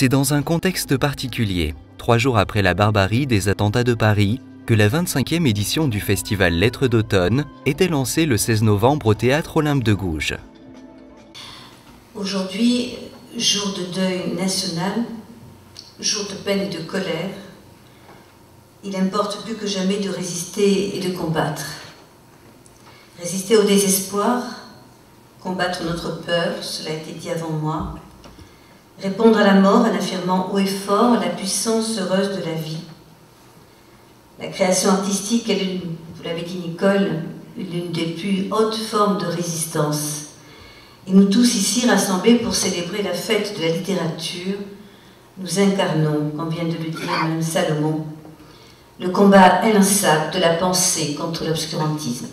C'est dans un contexte particulier, trois jours après la barbarie des attentats de Paris, que la 25e édition du festival Lettres d'automne était lancée le 16 novembre au théâtre Olympe de Gouges. Aujourd'hui, jour de deuil national, jour de peine et de colère, il importe plus que jamais de résister et de combattre. Résister au désespoir, combattre notre peur, cela a été dit avant moi, répondre à la mort en affirmant haut et fort la puissance heureuse de la vie. La création artistique est vous l'avez dit Nicole, l'une des plus hautes formes de résistance. Et nous tous ici rassemblés pour célébrer la fête de la littérature, nous incarnons, comme vient de le dire même Salomon, le combat inlassable de la pensée contre l'obscurantisme.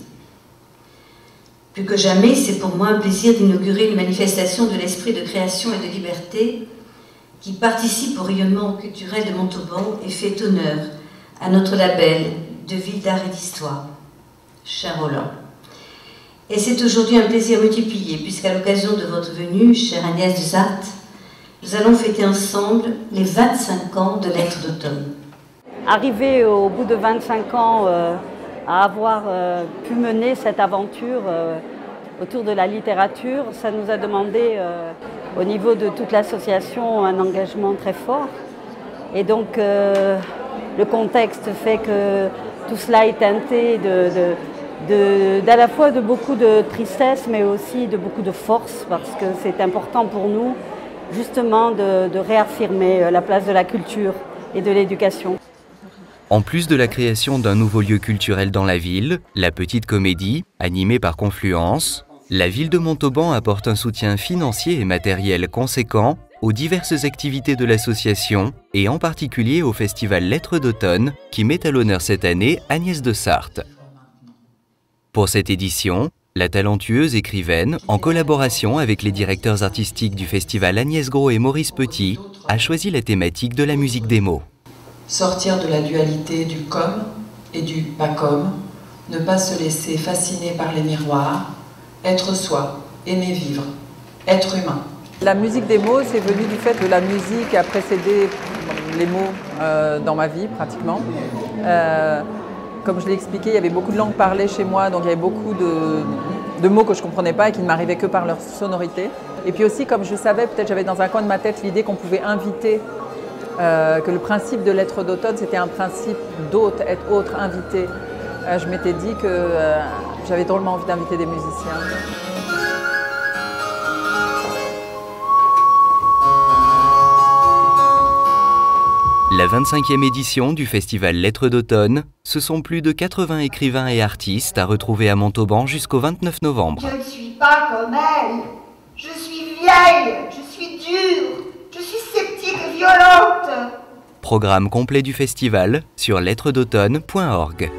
Plus que jamais, c'est pour moi un plaisir d'inaugurer une manifestation de l'esprit de création et de liberté qui participe au rayonnement culturel de Montauban et fait honneur à notre label de ville d'art et d'histoire, cher Roland. Et c'est aujourd'hui un plaisir multiplié, puisqu'à l'occasion de votre venue, chère Agnès de Sarthe, nous allons fêter ensemble les 25 ans de Lettres d'automne. Arriver au bout de 25 ans euh, à avoir euh, pu mener cette aventure euh, autour de la littérature, ça nous a demandé euh, au niveau de toute l'association un engagement très fort. Et donc le contexte fait que tout cela est teinté de, d'à la fois de beaucoup de tristesse, mais aussi de beaucoup de force, parce que c'est important pour nous justement de réaffirmer la place de la culture et de l'éducation. En plus de la création d'un nouveau lieu culturel dans la ville, la Petite Comédie, animée par Confluence, la ville de Montauban apporte un soutien financier et matériel conséquent aux diverses activités de l'association et en particulier au festival Lettres d'automne qui met à l'honneur cette année Agnès de Sarthe. Pour cette édition, la talentueuse écrivaine, en collaboration avec les directeurs artistiques du festival Agnès Gros et Maurice Petit, a choisi la thématique de la musique des mots sortir de la dualité du comme et du pas comme, ne pas se laisser fasciner par les miroirs, être soi, aimer vivre, être humain. La musique des mots, c'est venu du fait que la musique a précédé les mots euh, dans ma vie pratiquement. Euh, comme je l'ai expliqué, il y avait beaucoup de langues parlées chez moi, donc il y avait beaucoup de, de mots que je ne comprenais pas et qui ne m'arrivaient que par leur sonorité. Et puis aussi, comme je savais, peut-être j'avais dans un coin de ma tête l'idée qu'on pouvait inviter euh, que le principe de l'être d'automne, c'était un principe d'hôte, être autre, invité. Je m'étais dit que j'avais drôlement envie d'inviter des musiciens. La 25e édition du festival Lettres d'automne, ce sont plus de 80 écrivains et artistes à retrouver à Montauban jusqu'au 29 novembre. Je ne suis pas comme elle. Je suis vieille, je suis dure, je suis sceptique et violente. Programme complet du festival sur lettresdautomne.org.